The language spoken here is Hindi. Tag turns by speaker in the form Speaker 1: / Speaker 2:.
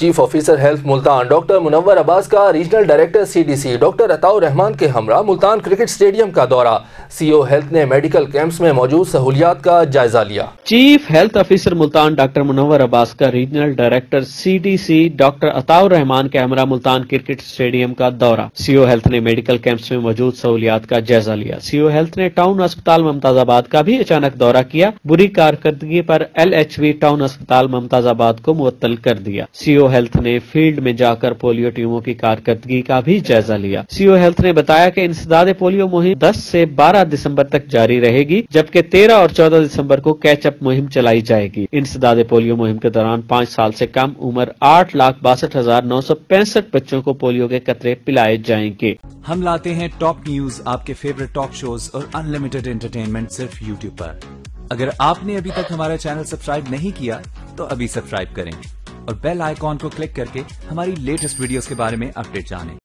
Speaker 1: Chief officer health Multan, doctor Munawwar Abbas का regional director CDC doctor Ataur Rahman के हमरा, मुल्तान क्रिकेट स्टेडियम का दौरा। सीओ हेल्थ ने मेडिकल कैंप्स में मौजूद सहूलियात का जायजा लिया।
Speaker 2: Chief health officer Multan, doctor Munawwar Abbas का regional director CDC doctor Ataur Rahman के हमरा, मुल्तान क्रिकेट स्टेडियम का दौरा। सीओ हेल्थ ने मेडिकल कैंप्स में मौजूद सहूलियात का जायजा लिया। सीओ हेल्थ ने टाउन अस्पताल मुमताजाबाद का भी अचानक दौरा किया। बुरी कारकर्दगी पर एलएचवी टाउन अस्पताल मुमताजाबाद को मुअत्तल कर दिया। सीओ हेल्थ ने फ़ील्ड में जाकर पोलियो टीमों की कारकर्दगी का भी जायजा लिया। सीओ हेल्थ ने बताया कि इंसदाद पोलियो मुहिम 10 से 12 दिसंबर तक जारी रहेगी, जबकि 13 और 14 दिसंबर को कैचअप मुहिम चलाई जाएगी। इंसदाद पोलियो मुहिम के दौरान पाँच साल से कम उम्र आठ लाख बासठ हज़ार नौ सौ पैंसठ बच्चों को पोलियो के कतरे पिलाए जाएँगे।
Speaker 3: हम लाते हैं टॉप न्यूज़, आपके फेवरेट टॉक शोज़ और अनलिमिटेड एंटरटेनमेंट सिर्फ़ यूट्यूब पर। अगर आपने अभी तक हमारा चैनल सब्सक्राइब नहीं किया तो अभी सब्सक्राइब करें और बेल आइकॉन को क्लिक करके हमारी लेटेस्ट वीडियोस के बारे में अपडेट जानें।